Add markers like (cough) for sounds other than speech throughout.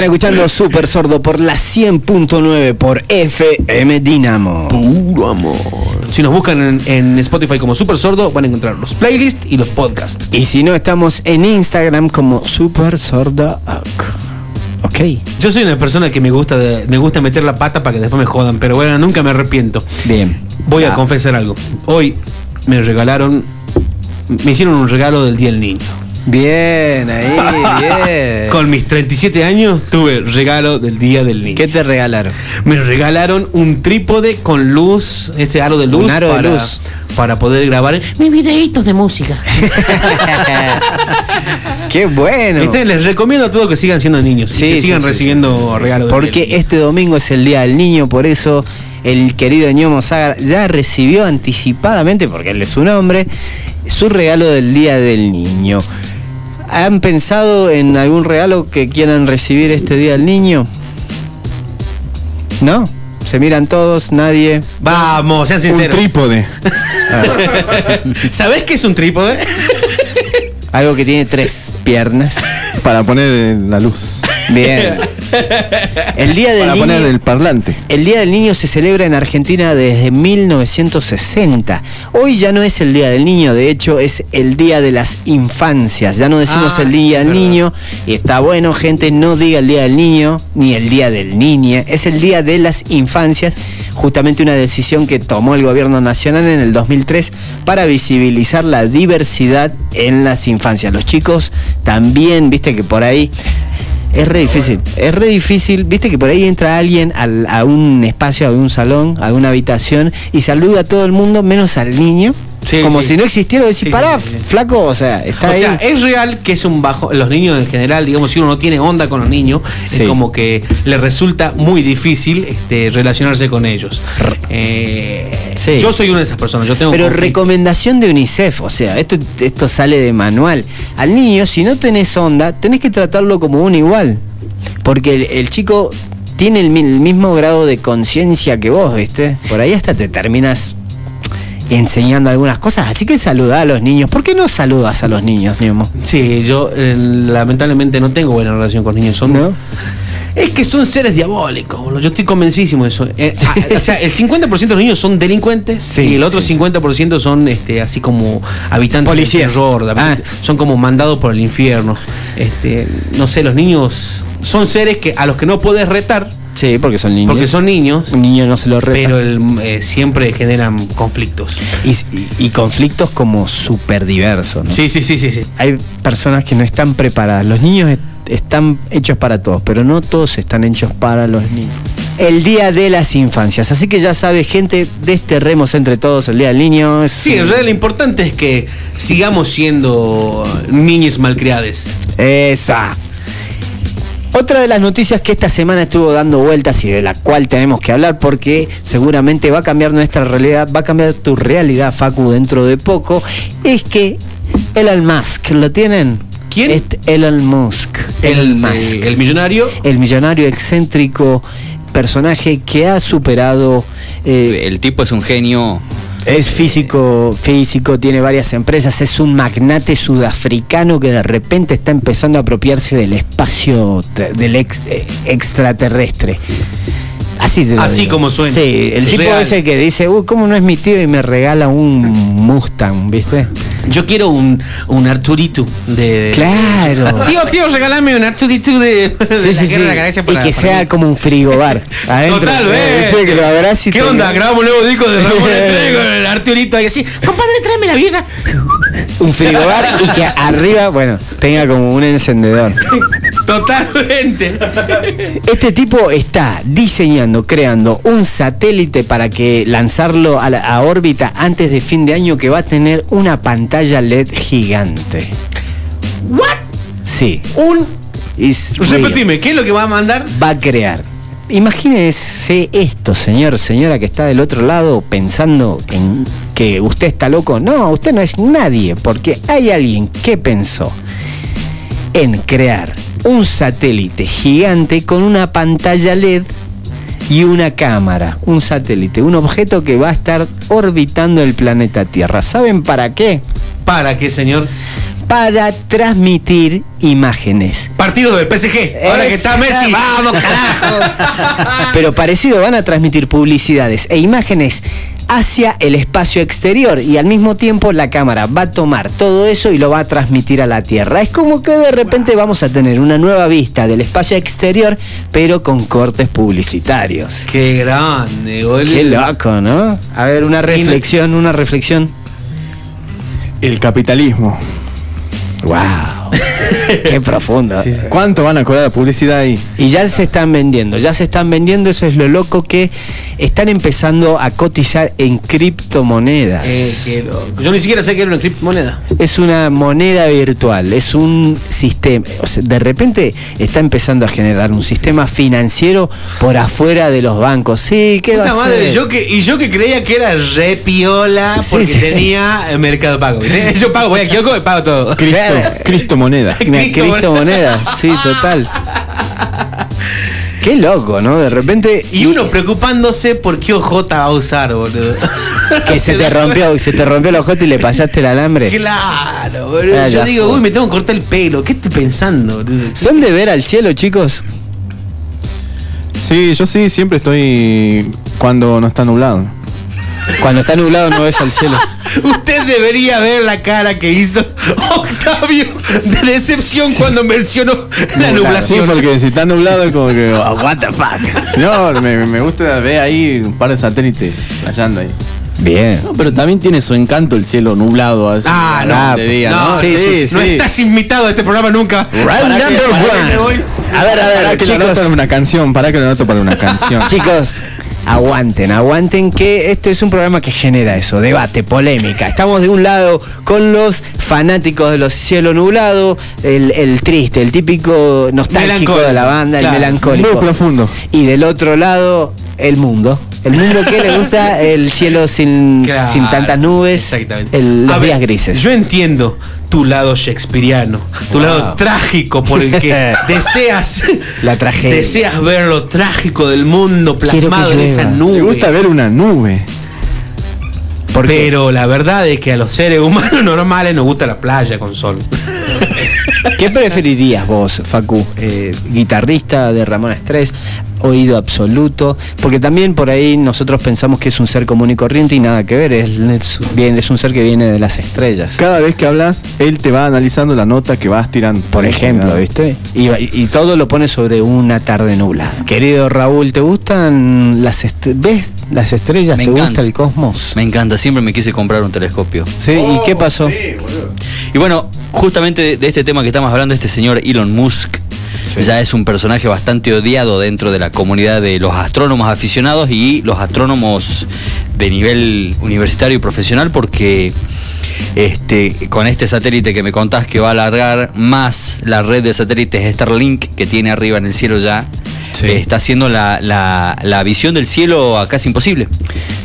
Están escuchando Super Sordo por la 100.9 por FM Dinamo. Puro amor. Si nos buscan en, en Spotify como Super Sordo, van a encontrar los playlists y los podcasts. Y si no, estamos en Instagram como Super Sordo. Ok. Yo soy una persona que me gusta de- me gusta meter la pata para que después me jodan, pero bueno, nunca me arrepiento. Bien. Voy a confesar algo. Hoy me regalaron, me hicieron un regalo del Día del Niño. Bien, ahí, bien. Con mis 37 años tuve regalo del Día del Niño. ¿Qué te regalaron? Me regalaron un trípode con luz, ese aro de luz. Un aro de para, luz. Para poder grabar mis videitos de música. (laughs) Qué bueno. Viste, Les recomiendo a todos que sigan siendo niños y que Sí, sigan sí, sí, recibiendo sí, sí, sí. regalos. Porque del este domingo es el Día del Niño, por eso el querido ñomo Saga ya recibió anticipadamente, porque él es su nombre, su regalo del Día del Niño. ¿Han pensado en algún regalo que quieran recibir este Día del Niño? ¿No? Se miran todos, nadie. Vamos, sean Un sinceros. trípode. (laughs) ¿Sabés qué es un trípode? Algo que tiene tres piernas. Para poner la luz. Bien. (laughs) El Día del Para Niño. poner el parlante. El Día del Niño se celebra en Argentina desde 1960. Hoy ya no es el Día del Niño, de hecho es el Día de las Infancias. Ya no decimos Ah, el Día del verdad. Niño y está bueno, gente, no diga el Día del Niño ni el Día del Niñe. Es el Día de las Infancias, justamente una decisión que tomó el gobierno nacional en el 2003 para visibilizar la diversidad en las infancias. Los chicos también, viste que por ahí es re difícil, es re difícil, viste que por ahí entra alguien al- a un espacio, a un salón, a una habitación y saluda a todo el mundo menos al niño. Sí, como sí. si no existiera, decir, Sí, pará, flaco, o sea, está O ahí. sea, es real que es un bajo. Los niños en general, digamos, si uno no tiene onda con los niños, es como que le resulta muy difícil este, relacionarse con ellos. Eh. Yo soy una de esas personas. Yo tengo Pero recomendación de UNICEF, o sea, esto, esto sale de manual. Al niño, si no tenés onda, tenés que tratarlo como un igual. Porque el, el chico tiene el mismo grado de conciencia que vos, ¿viste? Por ahí hasta te terminas enseñando algunas cosas. Así que saluda a los niños. ¿Por qué no saludas a los niños, Nemo? Sí, yo eh, lamentablemente no tengo buena relación con niños. Son, ¿No? Es que son seres diabólicos, boludo. yo estoy convencidísimo de eso. Eh, ah, o sea, el 50% de los niños son delincuentes Sí, y el otro sí, sí. 50% son este, así como habitantes Policías. del terror, de- Ah. son como mandados por el infierno. Este, no sé, los niños son seres que a los que no puedes retar Sí, porque son niños. porque son niños, Un niño no se lo reta. pero el, eh, siempre generan conflictos. y, y- y conflictos como súper diversos, ¿no? Sí, sí, sí, sí, sí. hay personas que no están preparadas. Los niños est- están hechos para todos, pero no todos están hechos para los niños. El Día de las Infancias. Así que ya sabe, gente, desterremos entre todos el Día del Niño. Es Sí, en un- realidad lo importante es que sigamos siendo niños malcriados. Esa. Otra de las noticias que esta semana estuvo dando vueltas y de la cual tenemos que hablar porque seguramente va a cambiar nuestra realidad, va a cambiar tu realidad, Facu, dentro de poco, es que Elon Musk, ¿lo tienen? ¿Quién? Este Elon Musk. El, Elon eh, Musk. el millonario. el millonario excéntrico personaje que ha superado eh, El tipo es un genio. Es físico físico tiene varias empresas es un magnate sudafricano que de repente está empezando a apropiarse del espacio del eh, extraterrestre así te lo Así digo. como suena. sí el tipo real. ese que dice uy cómo no es mi tío y me regala un Mustang viste Yo quiero un, un Arturito de. claro (laughs) Tío, tío, regálame un Arturito de, (laughs) de Sí, la sí, Guerra sí. de la Galaxia Y que para sea mí. como un frigobar. (laughs) adentro. Total, Eh, ve. viste, que lo y ¿Qué te- onda? Grabamos un nuevo disco de Ramón Estrella con el Arturito ahí así. Compadre, tráeme la birra. un frigobar y que arriba, bueno, tenga como un encendedor. Totalmente. Este tipo está diseñando, creando un satélite para que lanzarlo a, la- a órbita antes de fin de año que va a tener una pantalla LED gigante. ¿What? Sí. Un. Repetime, ¿qué es lo que va a mandar? Va a crear. Imagínese esto, señor, señora que está del otro lado pensando en que usted está loco. No, usted no es nadie, porque hay alguien que pensó en crear un satélite gigante con una pantalla LED y una cámara, un satélite, un objeto que va a estar orbitando el planeta Tierra. ¿Saben para qué? ¿Para qué, señor? para transmitir imágenes. Partido del PSG. Ahora que está Messi. Vamos, carajo. (laughs) Pero parecido, van a transmitir publicidades e imágenes hacia el espacio exterior y al mismo tiempo la cámara va a tomar todo eso y lo va a transmitir a la Tierra. Es como que de repente vamos a tener una nueva vista del espacio exterior, pero con cortes publicitarios. Qué grande, boludo. Qué loco, ¿no? A ver, una reflexión, una reflexión. El capitalismo. ¡Wow! (laughs) ¡Qué profundo! Sí, sí. ¿Cuánto van a cobrar la publicidad ahí? Y ya se están vendiendo, ya se están vendiendo, eso es lo loco que están empezando a cotizar en criptomonedas. Eh, qué loco. Yo ni siquiera sé que era una criptomoneda. Es una moneda virtual, es un sistema, o sea, de repente está empezando a generar un sistema financiero por afuera de los bancos. Sí, ¿qué va a madre, ser? yo que, y yo que creía que era re piola Sí, porque sí. tenía eh, mercado pago. (laughs) Yo pago, voy al kiosco y pago todo. Cristo. (laughs) Cristo moneda. (laughs) Una criptomoneda. criptomoneda, sí, total. Qué loco, ¿no? De repente. Y uno preocupándose por qué OJ va a usar, boludo. (laughs) que se te rompió, se te rompió el ojote y le pasaste el alambre. Claro, boludo. Ah, Yo digo, fue. uy, me tengo que cortar el pelo. ¿Qué estoy pensando, boludo? ¿Son de ver al cielo, chicos? Sí, yo sí, siempre estoy cuando no está nublado. Cuando está nublado no ves al cielo. Usted debería ver la cara que hizo Octavio de decepción cuando mencionó la Sí, nublación. porque si está nublado es como que. (laughs) oh, what the fuck. Señor, me, me gusta ver ahí un par de satélites fallando ahí. Bien. No, pero también tiene su encanto el cielo nublado así. Ah, no, el día, no, ¿no? sí, sí, sí, no sí. estás invitado a este programa nunca. Round number one. A ver, a ver, Para que lo chicos. anoto para una canción, para que lo anoto para una canción. Chicos, aguanten, aguanten que esto es un programa que genera eso, debate, polémica. Estamos de un lado con los fanáticos de los cielos nublados, el, el triste, el típico nostálgico de la banda, claro. el melancólico. Muy profundo. Y del otro lado, el mundo. El mundo que le gusta el cielo sin, (laughs) Claro, sin tantas nubes, el- los ver, días grises. Yo entiendo tu lado shakespeariano, tu Wow. lado trágico por el que (laughs) deseas La tragedia. deseas ver lo trágico del mundo plasmado en esa Me nube. gusta ver una nube. Pero la verdad es que a los seres humanos (laughs) normales nos gusta la playa con sol. ¿Qué preferirías vos, Facu? Eh, ¿Guitarrista de Ramón Estrés? ¿Oído absoluto? Porque también por ahí nosotros pensamos que es un ser común y corriente y nada que ver. Es, es- bien, es un ser que viene de las estrellas. Cada vez que hablas, él te va analizando la nota que vas tirando. Por ejemplo, ¿viste? Y, y todo lo pone sobre una tarde nublada. Querido Raúl, ¿te gustan las estrellas? ¿Ves las estrellas? Me ¿Te encanta. gusta el cosmos? Me encanta, siempre me quise comprar un telescopio. ¿Sí? ¿Y qué pasó? Y bueno, justamente de, de este tema que estamos hablando, este señor Elon Musk Sí. ya es un personaje bastante odiado dentro de la comunidad de los astrónomos aficionados y los astrónomos de nivel universitario y profesional porque este, con este satélite que me contás que va a alargar más la red de satélites Starlink que tiene arriba en el cielo ya, Sí. eh, está haciendo la, la- la visión del cielo a casi imposible.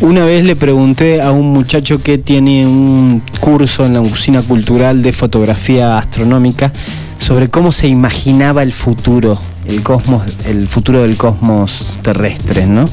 Una vez le pregunté a un muchacho que tiene un curso en la usina cultural de fotografía astronómica sobre cómo se imaginaba el futuro, el cosmos, el futuro del cosmos terrestre, ¿no?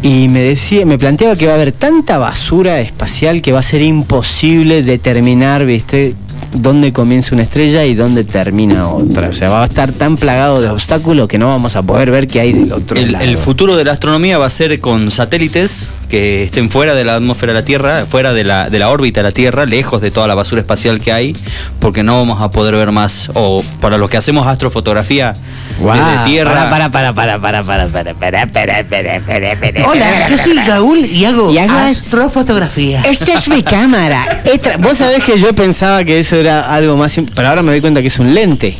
Y me decía, me planteaba que va a haber tanta basura espacial que va a ser imposible determinar, ¿viste? Dónde comienza una estrella y dónde termina otra. O sea, va a estar tan plagado de obstáculos que no vamos a poder ver qué hay del otro El, lado. el futuro de la astronomía va a ser con satélites que estén fuera de la atmósfera de la Tierra, fuera de la, de la órbita de la Tierra, lejos de toda la basura espacial que hay, porque no vamos a poder ver más. O para los que hacemos astrofotografía desde Tierra. Para, para, para, para, para, para, para, para, para, para, para. Hola, yo soy Raúl y hago, Y hago astrofotografía. Esta es mi cámara. Esta- Vos sabés que yo pensaba que eso era algo más. Pero ahora me doy cuenta que es un lente.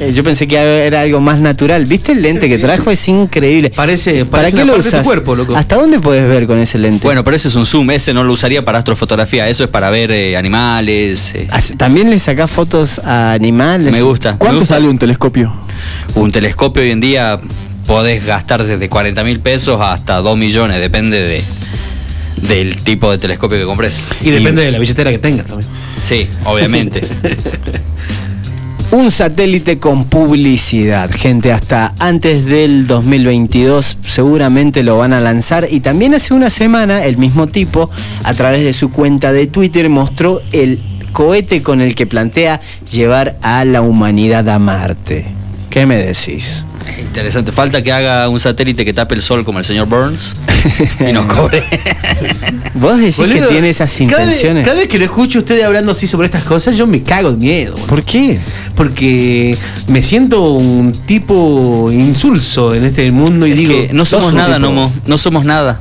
Eh, Yo pensé que era algo más natural. ¿Viste el lente que trajo? Es increíble. Parece, ¿Para qué lo parte de tu usas? cuerpo, loco. ¿Hasta dónde puedes ver con ese lente? Bueno, pero ese es un zoom, ese no lo usaría para astrofotografía, eso es para ver eh, animales. eh. Hace- ¿También le sacás fotos a animales? Me gusta. me ¿Cuánto gusta. sale un telescopio? Un telescopio hoy en día podés gastar desde 40 mil pesos hasta 2 millones, depende de, del tipo de telescopio que compres. Y depende de la billetera que tengas también. Sí, obviamente. (laughs) Un satélite con publicidad, gente, hasta antes del 2022 seguramente lo van a lanzar y también hace una semana el mismo tipo a través de su cuenta de Twitter mostró el cohete con el que plantea llevar a la humanidad a Marte. ¿Qué me decís? Interesante. Falta que haga un satélite que tape el sol como el señor Burns y nos cobre. (laughs) ¿Vos decís que tiene esas cada vez- intenciones? Cada vez, que lo escucho a ustedes hablando así sobre estas cosas, yo me cago de miedo. boludo. ¿Por qué? Porque me siento un tipo insulso en este mundo y Es digo, que no somos nada, tipo- Nomo. No somos nada.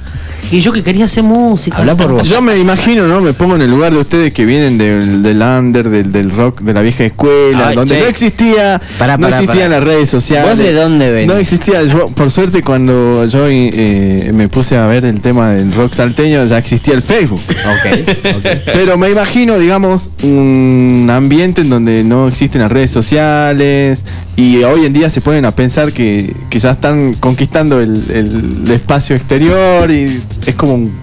Y yo que quería hacer música. Habla por vos. Yo me imagino, ¿no? Me pongo en el lugar de ustedes que vienen del, del under, del, del rock, de la vieja escuela, Ay, donde che. no existía, Pará, no pará, existían pará. las redes sociales. ¿Vos de dónde venís? No existía. Yo, por suerte, cuando yo eh, me puse a ver el tema del rock salteño, ya existía el Facebook. Ok. Pero me imagino, digamos, un ambiente en donde no existen las redes sociales y hoy en día se ponen a pensar que, que ya están conquistando el, el espacio exterior y es como un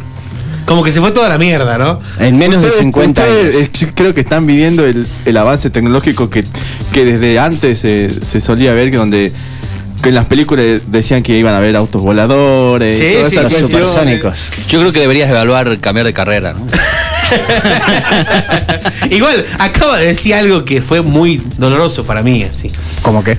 Como que se fue toda la mierda, ¿no? En menos de Ustedes- 50 ustedes, años. eh, yo creo que están viviendo el, el avance tecnológico que, que desde antes se- se solía ver, que donde que en las películas decían que iban a haber autos voladores, Sí, todas sí, esas sí, sí, cuestiones. Supersónicos. Yo creo que deberías evaluar cambiar de carrera, ¿no? (laughs) Igual, acaba de decir algo que fue muy doloroso para mí, así. ¿Cómo qué?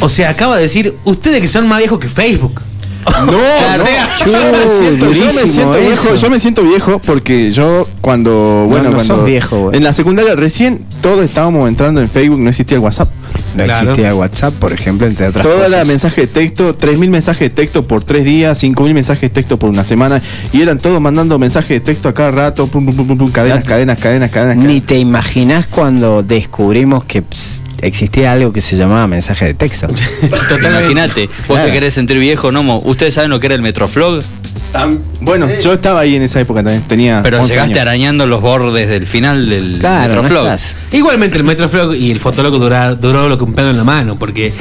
O sea, acaba de decir, ustedes que son más viejos que Facebook. (laughs) No, no, o sea, yo, me siento, yo me durísimo siento eso. viejo, yo me siento viejo porque yo cuando, bueno, no cuando sos viejo, güey. en la secundaria recién todos estábamos entrando en Facebook, no existía el WhatsApp. No Claro. existía WhatsApp, por ejemplo, entre otras Todo cosas. era mensaje de texto, 3.000 mensajes de texto por tres días, 5.000 mensajes de texto por una semana, y eran todos mandando mensajes de texto a cada rato, pum, pum, pum, pum, pum, cadenas, No- cadenas, cadenas, cadenas. Ni cadenas. te imaginás cuando descubrimos que existía algo que se llamaba mensaje de texto. (laughs) Imagínate, vos Claro. te querés sentir viejo, Nomo. ¿Ustedes saben lo que era el Metroflog? Bueno, yo estaba ahí en esa época también, tenía. Pero 11 llegaste años. arañando los bordes del final del Claro, no Metroflog. Igualmente el Metroflog y el Fotoloco dura- duró lo que un pedo en la mano, porque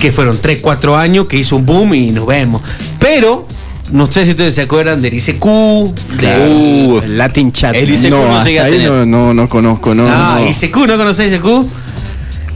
que fueron 3, 4 años que hizo un boom y nos vemos. Pero, no sé si ustedes se acuerdan del ICQ, de... Claro, Uh, el Latin Chat. el ICQ No, no hasta llegué a ahí tener. no, no, no conozco, no. Ah, no. ICQ, ¿no conocés ICQ?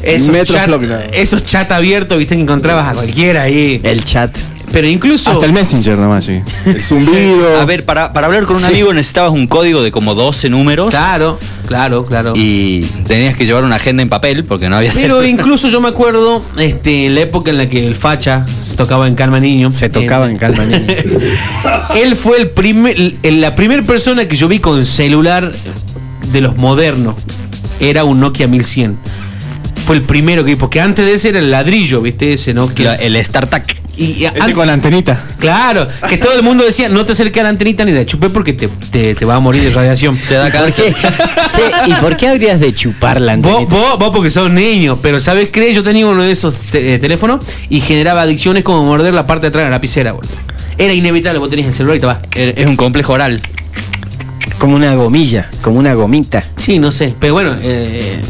Esos chat, esos chat abiertos, viste que encontrabas a cualquiera ahí. El chat. Pero incluso... Hasta el Messenger nomás, sí. El zumbido. A ver, para, para hablar con un Sí. amigo necesitabas un código de como 12 números Claro, claro, claro. y tenías que llevar una agenda en papel porque no había Pero incluso yo me acuerdo este, en la época en la que el facha se tocaba en Calma Niño. Se tocaba en Calma Niño. (laughs) Él fue el primer, la primera persona que yo vi con celular de los modernos. Era un Nokia 1100. Fue el primero que porque antes de ese era el ladrillo, ¿viste? Ese Nokia. La- el StarTac. y, Este con la antenita. Claro, que todo el mundo decía, no te acerques a la antenita ni la chupé porque te, te, te va a morir de radiación. Te da ¿Por qué? (laughs) cáncer. ¿Y por qué habrías de chupar la Vos, antenita? vos, vos porque sos niño, pero ¿sabes qué? Yo tenía uno de esos te- eh, teléfonos y generaba adicciones como morder la parte de atrás de la lapicera, boludo. Era inevitable, vos tenías el celular y te vas. Es un complejo oral. Como una gomilla, como una gomita. Sí, no sé, pero bueno, eh,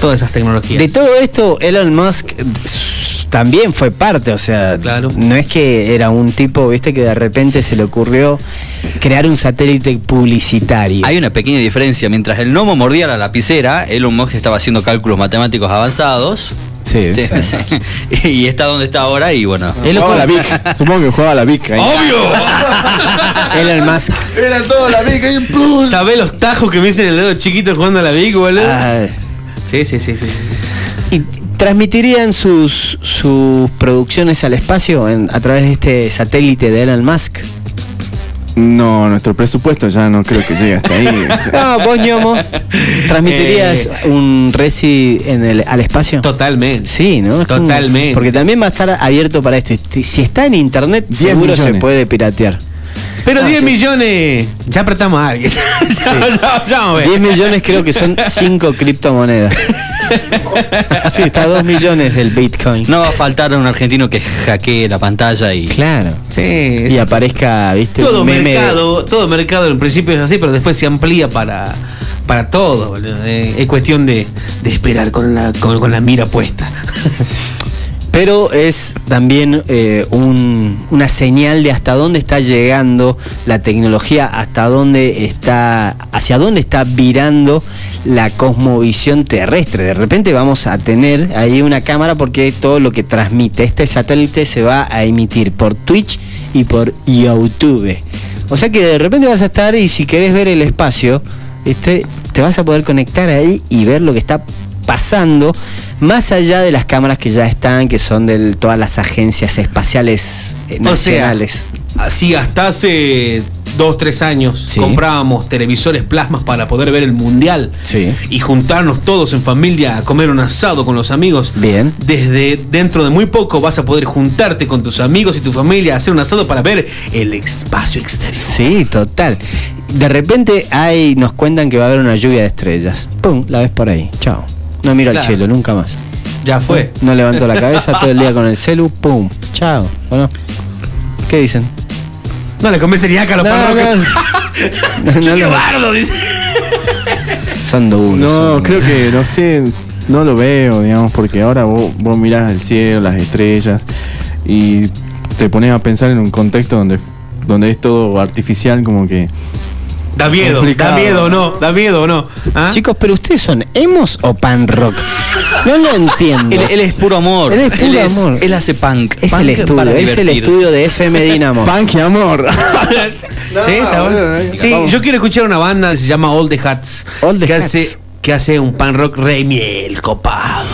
todas esas tecnologías. De todo esto, Elon Musk también fue parte, o sea, Claro. no es que era un tipo, viste, que de repente se le ocurrió crear un satélite publicitario. Hay una pequeña diferencia. Mientras el gnomo mordía la lapicera, Elon Musk estaba haciendo cálculos matemáticos avanzados. Sí, (laughs) Sí, y está donde está ahora y bueno. Él Jugaba a la Vic. Supongo que jugaba a la Vic ahí. (laughs) Elon Musk. Era todo la Vic ahí. plum. ¿Sabés los tajos que me dicen el dedo chiquito jugando a la Big, boludo? Ah, Sí, sí, sí, sí. ¿Y transmitirían sus, sus producciones al espacio en- a través de este satélite de Elon Musk? No, nuestro presupuesto ya no creo que llegue hasta ahí. (laughs) No, vos, ñomo, ¿transmitirías Eh. un Resi en el, al espacio? Totalmente. Sí, ¿no? Es como- Totalmente. porque también va a estar abierto para esto. Si está en internet, 10 seguro se puede piratear. Pero Ah, 10 sí. millones, ya apretamos a alguien. (laughs) ya, ya, ya vamos a ver. 10 millones creo que son 5 criptomonedas. (laughs) Sí, está a 2 millones del Bitcoin. No va a faltar un argentino que hackee la pantalla y. Claro. Sí, Y aparezca, viste, todo un meme. mercado, todo mercado en principio es así, pero después se amplía para, para todo. Eh, es cuestión de, de esperar con la, con, con la mira puesta. (laughs) Pero es también eh, un- una señal de hasta dónde está llegando la tecnología, hasta dónde está, hacia dónde está virando la cosmovisión terrestre. De repente vamos a tener ahí una cámara porque todo lo que transmite este satélite se va a emitir por Twitch y por YouTube. O sea que de repente vas a estar y si querés ver el espacio, este, te vas a poder conectar ahí y ver lo que está pasando más allá de las cámaras que ya están, que son de todas las agencias espaciales eh, O sea, nacionales. así hasta hace dos, tres años Sí. comprábamos televisores plasmas para poder ver el mundial Sí. y juntarnos todos en familia a comer un asado con los amigos. Bien. Desde dentro de muy poco vas a poder juntarte con tus amigos y tu familia a hacer un asado para ver el espacio exterior. Sí, total. De repente hay, nos cuentan que va a haber una lluvia de estrellas. Pum, la ves por ahí. Chao. No miro al Claro. cielo, nunca más. Ya fue. No levanto la cabeza todo el día con el celu, pum. Chao. ¿O no? ¿Qué dicen? No le convence ni acá a los (laughs) No, no. No, no, qué no. bardo, dice. Son duros. No, son creo que, no sé, no lo veo, digamos, porque ahora vos, vos mirás el cielo, las estrellas, y te pones a pensar en un contexto donde, donde es todo artificial, como que... Da miedo, Complicado. da miedo o no, da miedo o no. ¿Ah? Chicos, pero ustedes son emos o pan rock? No lo entiendo. Él, él es puro amor. Él es puro amor. Él hace punk. es Punk el estudio, para es el estudio de FM Dinamo. (laughs) ¡Punk y amor! (laughs) sí, está bueno. eh. Sí, Vamos. yo quiero escuchar una banda que se llama All the Hats. All the que Hats. hace que hace un pan rock re miel copado.